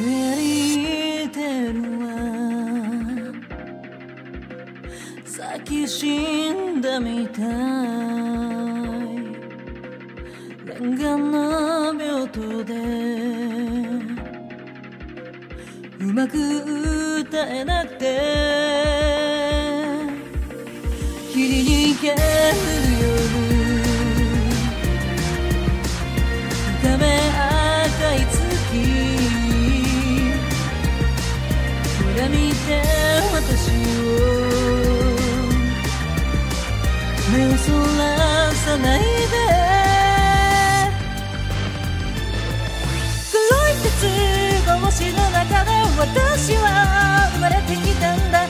やりてるルは先死んだみたい。弾丸の病棟でうまく歌えなくて。霧に消えるよ見めあ赤い月。私を目をそらさないで黒い鉄格子の中で私は生まれてきたんだ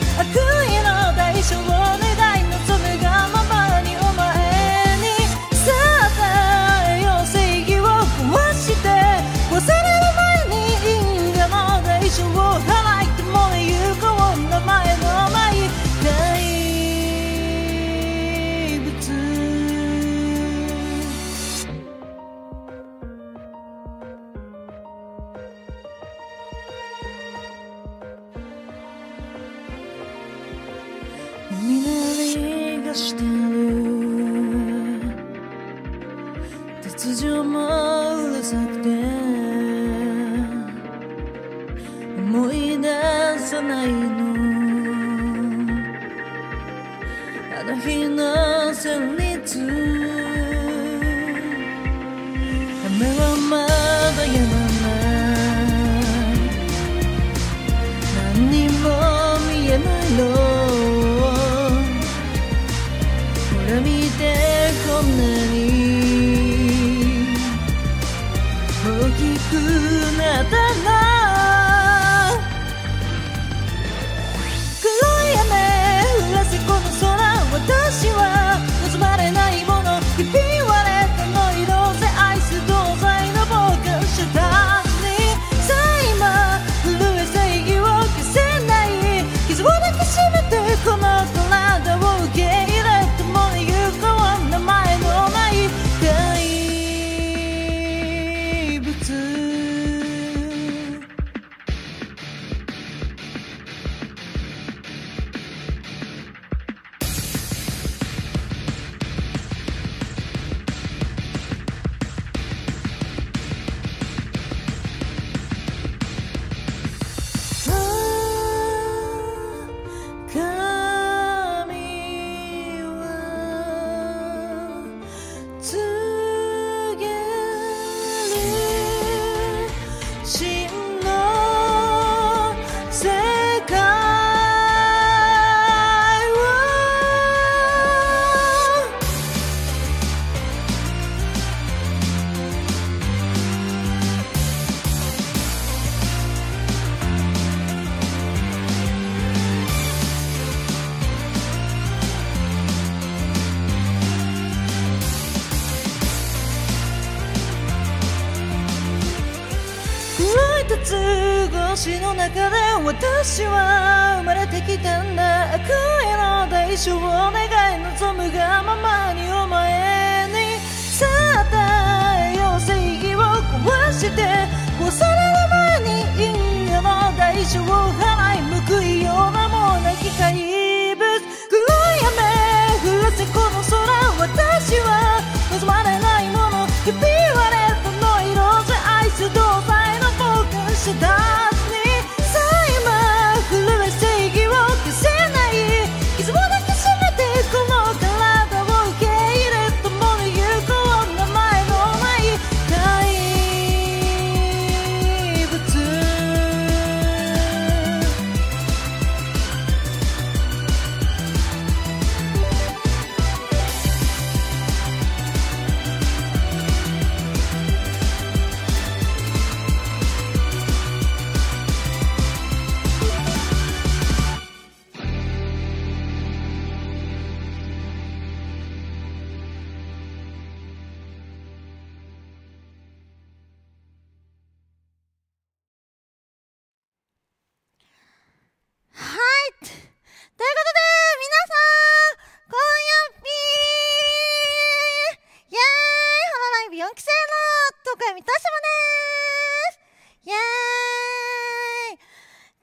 私の中で私は生まれてきたんだ。悪いの代償を願い望むがままにお前に。さあ太陽正義を壊して越される前に因果の代償を払い報いようなもな機会。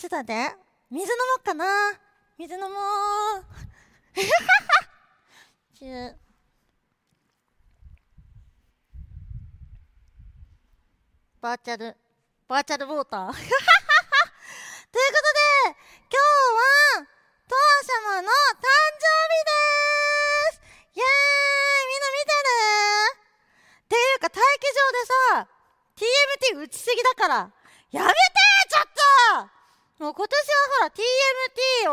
ちょっと待って。水飲もうかな。水飲もう。ち ゅバーチャル。バーチャルウォーター。ということで今日はトア様の誕生日です。イエーイ。みんな見てる？っていうか待機場でさ TMT 打ちすぎだから。やめてちょっと！もう今年はほら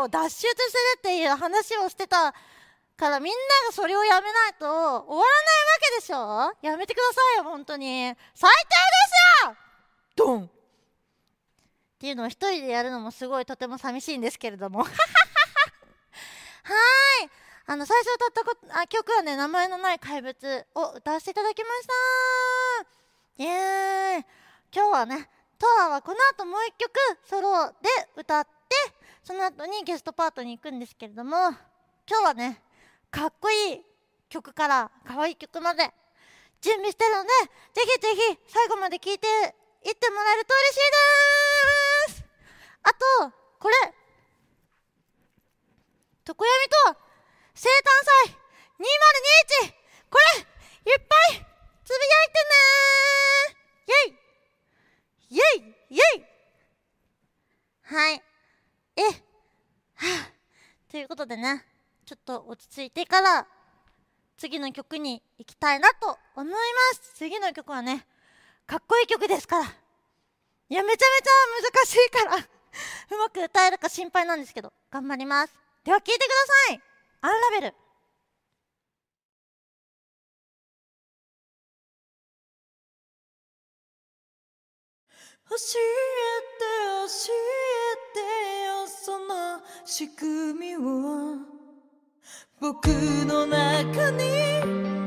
TMT を脱出するっていう話をしてたからみんながそれをやめないと終わらないわけでしょ？やめてくださいよ本当に。最低ですよ！ドン！っていうのを一人でやるのもすごいとても寂しいんですけれども。はい！あの最初歌ったこあ曲はね名前のない怪物を歌わせていただきました。イエーイ！今日はねトアはこの後もう一曲ソロで歌ってその後にゲストパートに行くんですけれども今日はねかっこいい曲から可愛い曲まで準備してるのでぜひぜひ最後まで聴いていってもらえると嬉しいです。あとこれ常闇と生誕祭2021これいっぱいつぶやいてねイェイ。イェイイェイはい。えはあ。ということでねちょっと落ち着いてから次の曲に行きたいなと思います。次の曲はねかっこいい曲ですから。いやめちゃめちゃ難しいからうまく歌えるか心配なんですけど頑張ります。では聴いてください。アンラベル。教えて教えてよその仕組みを。僕の中に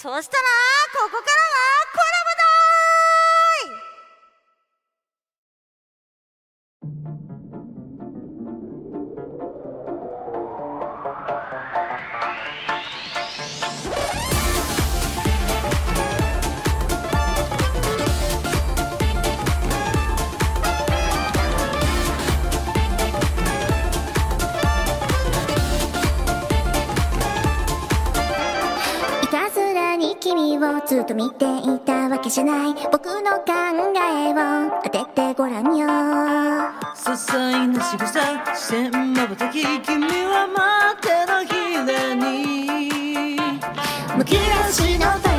そしたらここからは僕の考えを当ててごらんよ。些細な仕草視線まばたき君は待ってのひれに。むき出しの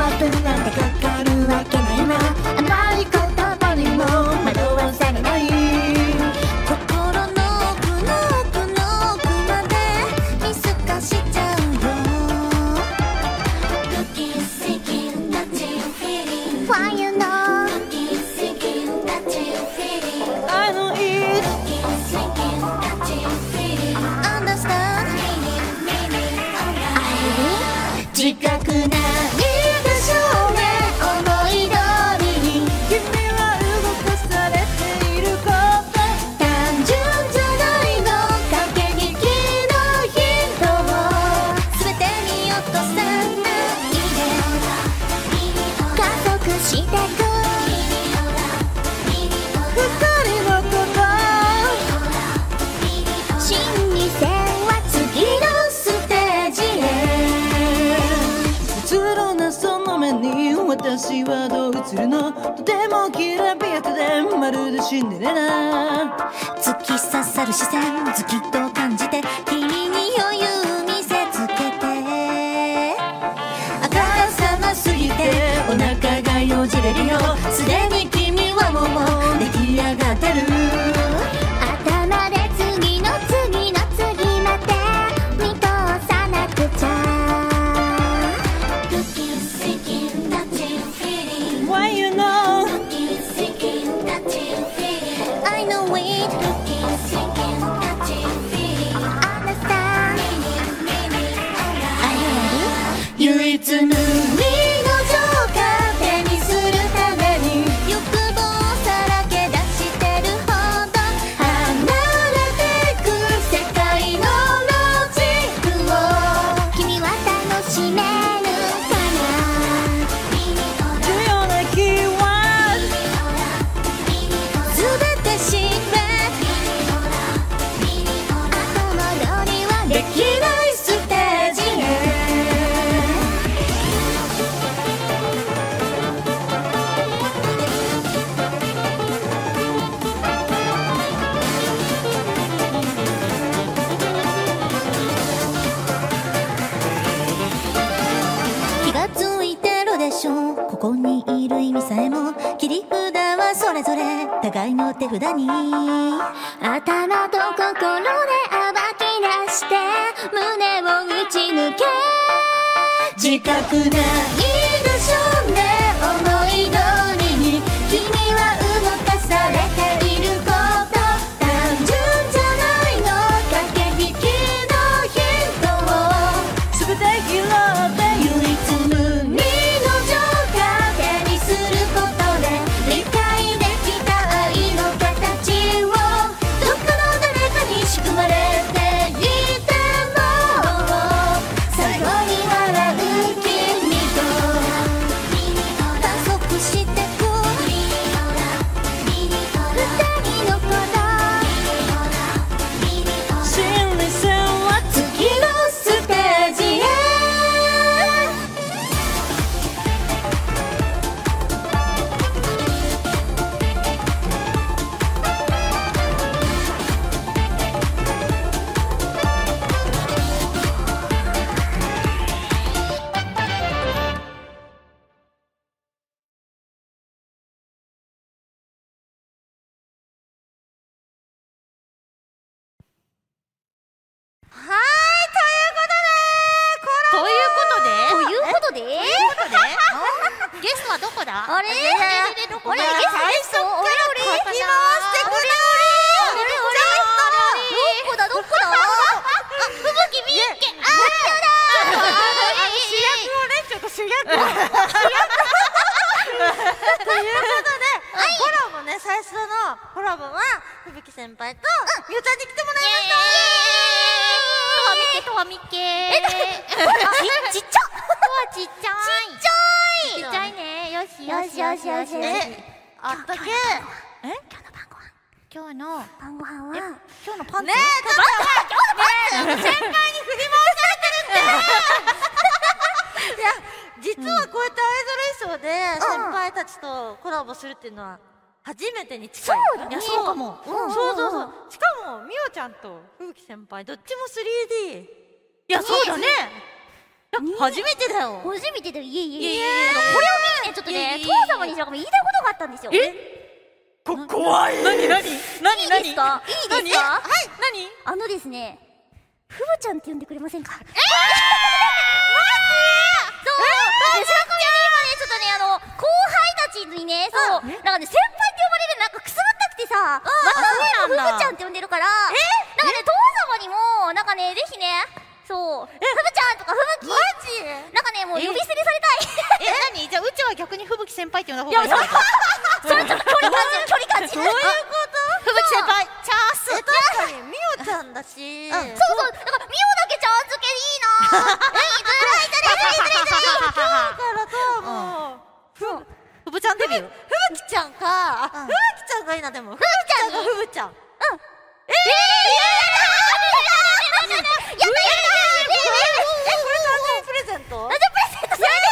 札に頭と心で暴き出して胸を打ち抜け。自覚ない。だあれ？いやいやいやどこれ？こ最初から回してくれどこだ？どこだ？あ、吹雪見っけ？あ主役をねちょっと主役をということで、コラボね最初のコラボは吹雪先輩とみゆちゃんに来てもらいましたとわみっけとわみっけえ、ちっちゃとわちっちゃいちっちゃいよしよしよしよしえあったけ今日の晩ご飯今日の晩ご飯は今日のパンツねえちょっと今日のパンツ先輩に振り回されてるっていや実はこうやってアイドル衣装で先輩たちとコラボするっていうのは初めてに近いそうそうかも、うんそうそうそうしかもみおちゃんと吹雪先輩どっちも 3D いやそうだね 初めてだよ。初めてだよ。いえいえ。いいえ。これを見てねちょっとね父様になんか言いたいことがあったんですよ。こ怖い。何何？何いいですか？いいですか？はい何？あのですねふぶちゃんって呼んでくれませんか？えー、マジ？そう。でしかもね今ねちょっとねあの後輩たちにねそう。なんかね先輩って呼ばれるなんかくすぐったくてさまたねそうなんだ。ふぶちゃんって呼んでるから。え？なんかね父様にもなんかねぜひねそう。ふぶちゃんとかふぶき？マジ？なんかねもう呼び捨てにされたい。え何？じゃあうちは逆に吹雪先輩って呼んだ方がいい。それそれちょっと距離感じる距離感じる。どういうこと吹雪先輩チャース。え確かにみおちゃんだし。そうそう。だからミオだけちゃん付けいいな。えずらいずらいずらいずらいずらからともう。ふふぶちゃんデビュー？ふぶきちゃんか。あふぶきちゃんがいいなでも。ふぶきちゃんがふぶちゃん。えー、やだやだやだやだやだやだやだえこれ誕生日プレゼント誕生日プレゼント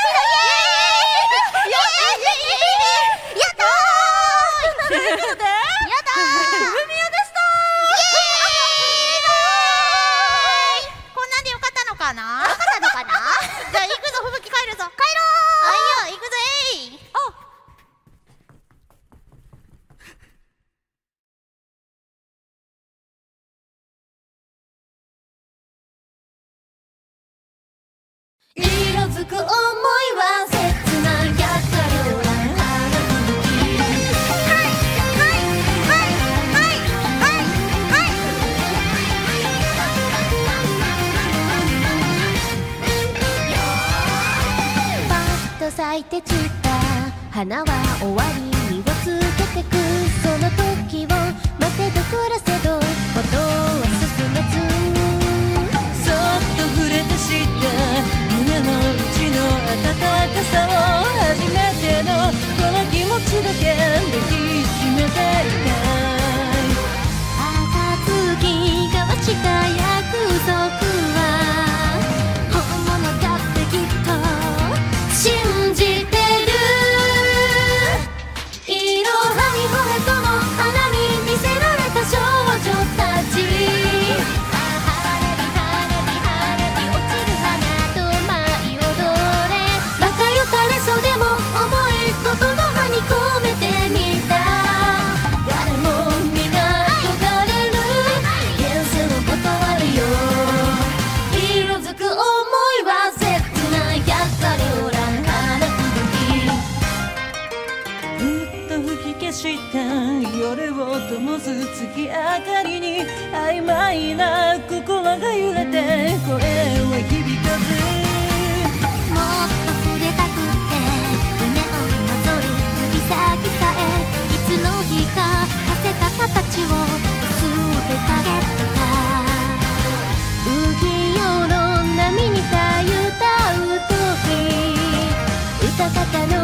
づく想いは切なやったようないて散った花は方の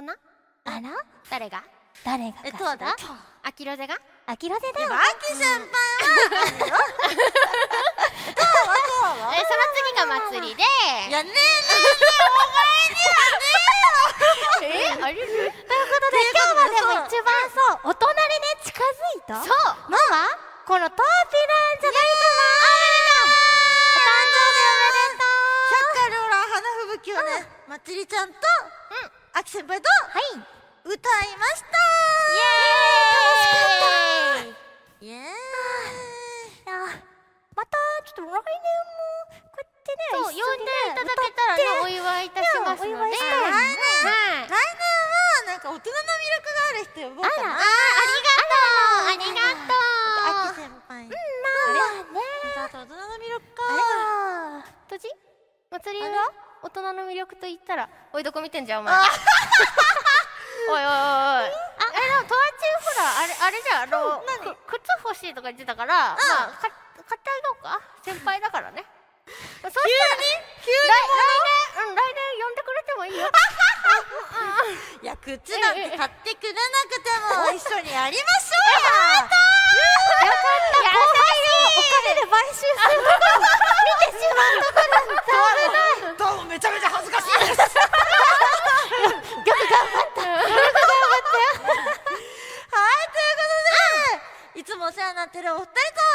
なあら？誰が？誰がえとはだあきろぜが？あきらせだよ。アキ先輩は？と言ったらおいどこ見てんじゃんお前おいおいおいおい。あえでもとわちほらあれあれじゃんあのく靴欲しいとか言ってたからまあか買ってあげようか。先輩だからね。そしたら急に来年うん来年呼んでくれてもいいよ。いや靴なんて買ってくれなくても一緒にやりましょうよ よか金で買収するどうもめちゃめちゃ恥ずかしいです。はいということで。いつもお世話になってるお二人と